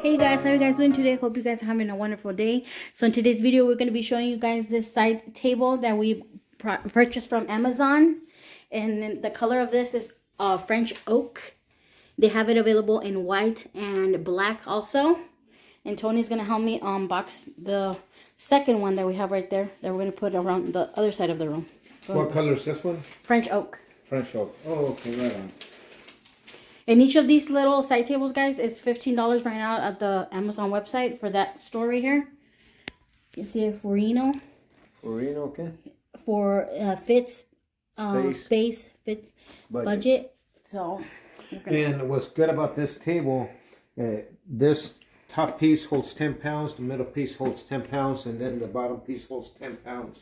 Hey guys, how are you guys doing today? Hope you guys are having a wonderful day. So in today's video, we're going to be showing you guys this side table that we purchased from Amazon. And the color of this is uh, French oak. They have it available in white and black also. And Tony's going to help me unbox the second one that we have right there that we're going to put around the other side of the room. What color is this one? French oak. French oak. Oh, okay, right on. And each of these little side tables, guys, is $15 right now at the Amazon website for that store right here. You can see it Furinno. For Reno, okay. For uh, fits, uh, space, fits, budget. budget. So. And what's good about this table, uh, this top piece holds 10 pounds, the middle piece holds 10 pounds, and then the bottom piece holds 10 pounds.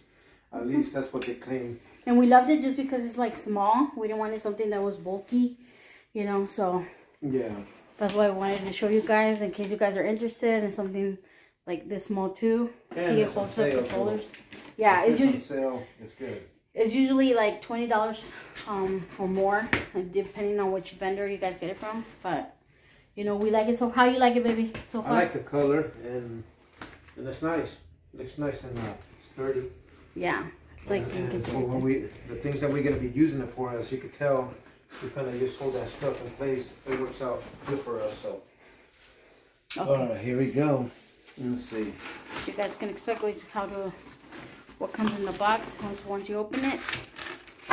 At least that's what they claim. And we loved it just because it's like small. We didn't want it something that was bulky you know, so. Yeah. That's why I wanted to show you guys in case you guys are interested in something like this small too. And it's on sale, controllers. Yeah, it's, usually sale. It's good. It's usually like twenty dollars um or more, depending on which vendor you guys get it from. But you know, we like it. So how you like it, baby? So far. I like the color and and it's nice. It looks nice and uh, sturdy. Yeah, it's like and, and so when we the things that we're gonna be using it for, as you could tell, we kind of just hold that stuff in place. It works out good for us. So, okay. all right, here we go. Let's see. You guys can expect how to what comes in the box once once you open it.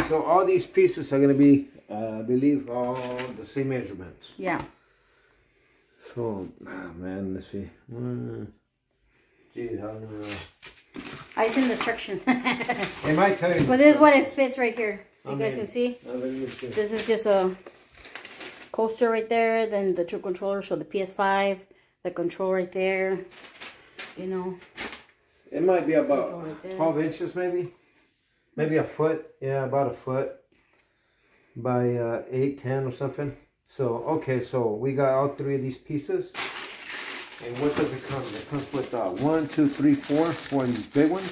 So all these pieces are going to be, uh, I believe, all the same measurements. Yeah. So, ah, man, let's see. Mm. Gee, how uh, I it's in the instruction. it might tell you. But this is what it fits right here. You guys can see. This is just a coaster right there. Then the two controllers, so the PS5, the control right there. You know. It might be about right 12 inches maybe. Maybe a foot. Yeah, about a foot. By uh, 8, 10 or something. So, okay, so we got all three of these pieces. And what does it come? It comes with uh, one, two, three, four, four of these big ones.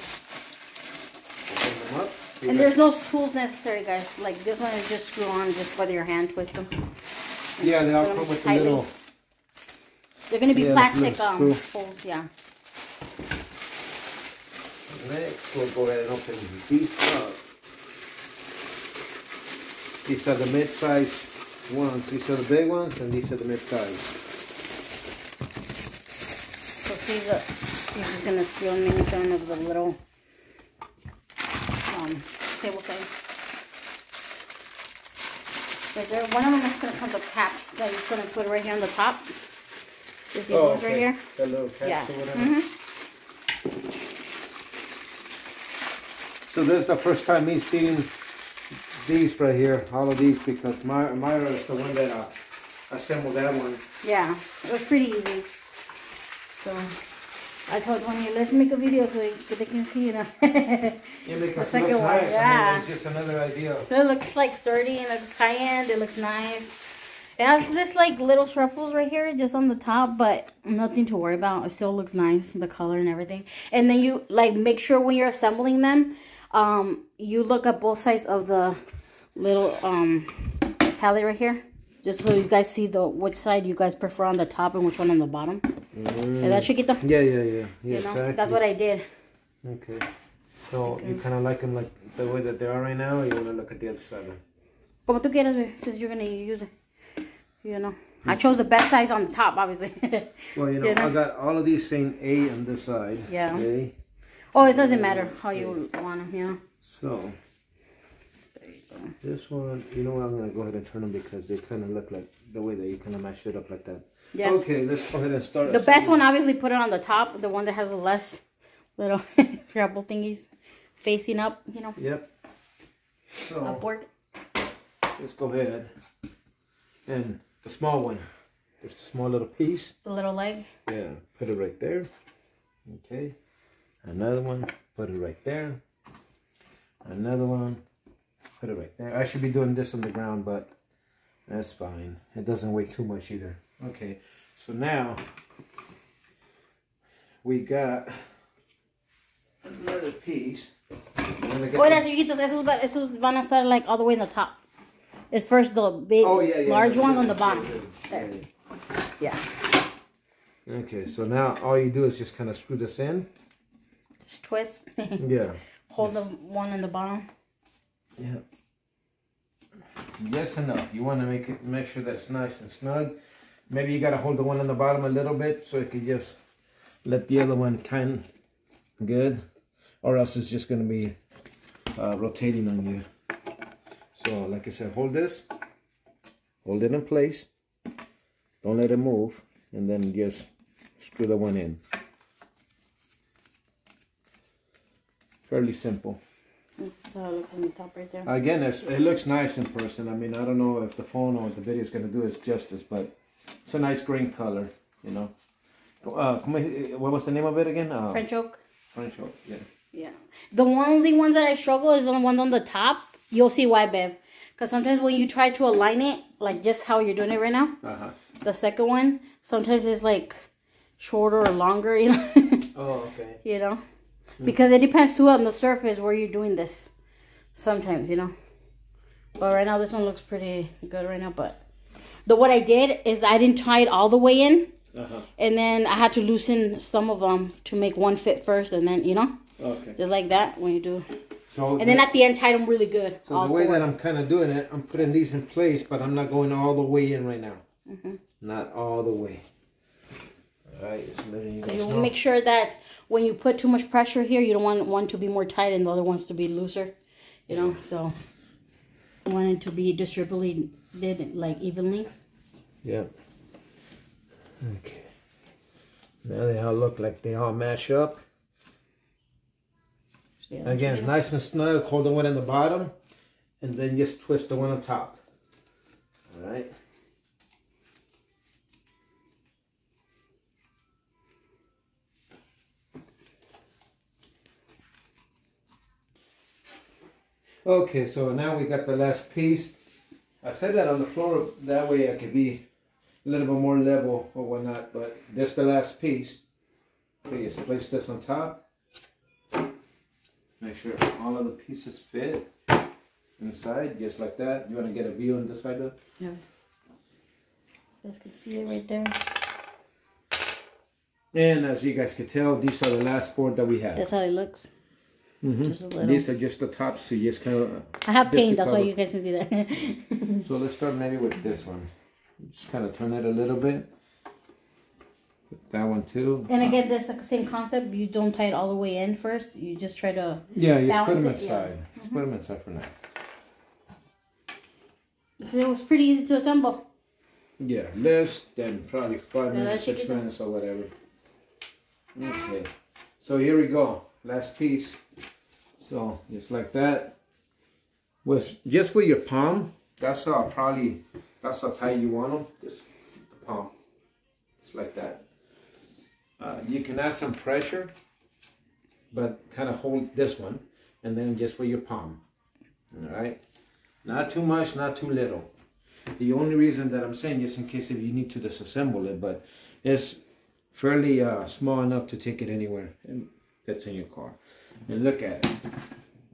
Open them up. And there's no tools necessary, guys. Like this one is just screw on, just by your hand twist them. Yeah, they all come with tightly. the little. They're gonna be yeah, plastic um holes, yeah. Next, we'll go ahead and open these up. These are the mid-size ones. These are the big ones, and these are the mid-size. So see the, this is gonna screw on many of the little um, table thing. Right there. One of them is going to come with caps that he's going to put right here on the top. These oh, ones okay. right here. The little caps yeah. or whatever. Mm -hmm. So this is the first time me seeing these right here, all of these, because My Mayra is the one that uh, assembled that one. Yeah, it was pretty easy. So I told you let's make a video so they can see, you know. yeah, because it looks nice. Yeah. I mean, it's just another idea. It looks like sturdy and it looks high end. It looks nice. It has this like little ruffles right here just on the top, but nothing to worry about. It still looks nice, the color and everything. And then you like make sure when you're assembling them, um, you look at both sides of the little um pallet right here. Just so you guys see the which side you guys prefer on the top and which one on the bottom. Mm. that chiquito? Yeah, yeah, yeah. yeah you know, exactly. that's what I did. Okay. So okay. you kind of like them like the way that they are right now, or you want to look at the other side? Como tú quieras, since you're gonna use it. You know, I chose the best size on the top, obviously. well, you know, you know, I got all of these saying A on this side. Yeah. A. Oh, it doesn't matter how you want them, know. So. This one, you know what, I'm going to go ahead and turn them because they kind of look like the way that you kind of mash it up like that. Yeah. Okay, let's go ahead and start. The best one, obviously, put it on the top. The one that has the less little scrabble thingies facing up, you know. Yep. So, upward. Let's go ahead. And the small one. There's the small little piece. The little leg. Yeah, put it right there. Okay. Another one, put it right there. Another one, put it right there. I should be doing this on the ground, but that's fine. It doesn't weigh too much either. Okay, so now we got another piece. Oiga, chiquitos, esos, esos van a estar like all the way in the top. It's first the big, oh, yeah, yeah, large yeah, ones on the bottom. There. Yeah. Okay, so now all you do is just kind of screw this in. Just twist. Yeah. Hold the one in the bottom. Yeah. Just enough. You want to make it make sure that it's nice and snug. Maybe you gotta hold the one on the bottom a little bit so it can just let the other one tighten good, or else it's just gonna be uh, rotating on you. So, like I said, hold this, hold it in place. Don't let it move, and then just screw the one in. Fairly simple. So look on the top right there. Again, it's, it looks nice in person. I mean, I don't know if the phone or the video is going to do it justice, but it's a nice green color, you know. Uh, what was the name of it again? Uh, French oak. French oak, yeah. Yeah. The only ones that I struggle is the ones on the top. You'll see why, babe. Because sometimes when you try to align it, like just how you're doing it right now, Uh-huh. the second one, sometimes it's like shorter or longer, you know. Oh, okay. you know, because it depends too on the surface where you're doing this. Sometimes, you know. But right now, this one looks pretty good right now. But the what I did is I didn't tie it all the way in, Uh-huh. and then I had to loosen some of them to make one fit first, and then you know, Okay. just like that when you do. So, And then at the end, tie them really good. so the way four. that I'm kind of doing it, I'm putting these in place, but I'm not going all the way in right now. Mm-hmm. Not all the way. Right, letting you You make sure that when you put too much pressure here, you don't want one to be more tight and the other ones to be looser. You know, so want it to be distributed like evenly. Yeah. Okay. Now they all look like they all match up. Yeah. Again, nice and snug. Hold the one in the bottom, and then just twist the one on top. All right. Okay, so now we got the last piece. I set that on the floor that way I could be a little bit more level or whatnot, but this the last piece. Okay, just place this on top. Make sure all of the pieces fit inside, just like that. You want to get a view on this side though? Yeah. You guys can see it right there. And as you guys can tell, these are the last four that we have. That's how it looks. Mhm. Just a little. These are just the tops to just kind of. I have just paint, that's why you guys can see that. So let's start maybe with this one. Just kind of turn it a little bit. Put that one too. and again, this same concept. You don't tie it all the way in first. You just try to. Yeah, just put them it, yeah. inside. Just put them inside for now. So it was pretty easy to assemble. Yeah, less than probably five Yeah, minutes, six minutes or whatever. Okay, so here we go. Last piece. So just like that. Was just with your palm. That's how probably. That's how tight you want them. Just the palm. Just like that. Uh, you can add some pressure, but kind of hold this one, and then just with your palm. All right. Not too much, not too little. The only reason that I'm saying this in case if you need to disassemble it, but it's fairly uh, small enough to take it anywhere and that's in your car. And look at it.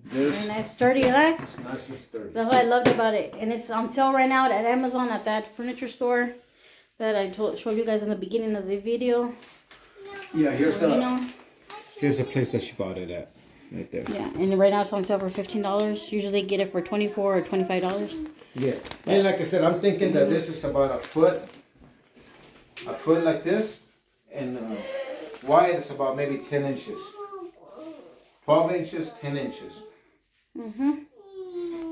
This Very nice, sturdy, huh? it's nice and sturdy. That's what I loved about it. And it's on sale right now at Amazon at that furniture store that I told, showed you guys in the beginning of the video. Yeah, here's You the know? here's the place that she bought it at. Right there. Yeah, and right now it's on sale for fifteen dollars. Usually get it for twenty four or twenty five dollars. Yeah. And like I said, I'm thinking that this is about a foot, a foot like this, and uh, wide is about maybe 10 inches. 12 inches, 10 inches. Mhm.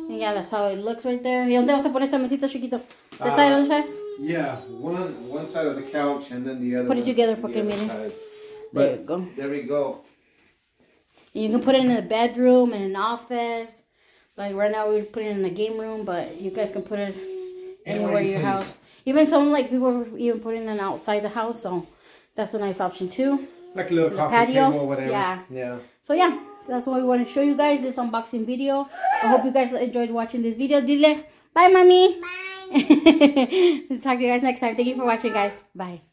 Yeah, that's how it looks right there. ¿Y dónde vas a poner esta mesita chiquito? This Ah. side, other side? Yeah, one one side of the couch and then the other. Put it one, together, the porque miren. side. There you go. there we go. And you can put it in a bedroom, in an office. Like right now, we're putting it in a game room, but you guys can put it anywhere in your house. Even some like people even putting it outside the house, so that's a nice option too. Like a little The coffee patio? table or whatever. Yeah. Yeah. So yeah, that's what we want to show you guys this unboxing video. I hope you guys enjoyed watching this video. Dile bye, mommy. Bye. Talk to you guys next time. Thank you for watching, guys. Bye.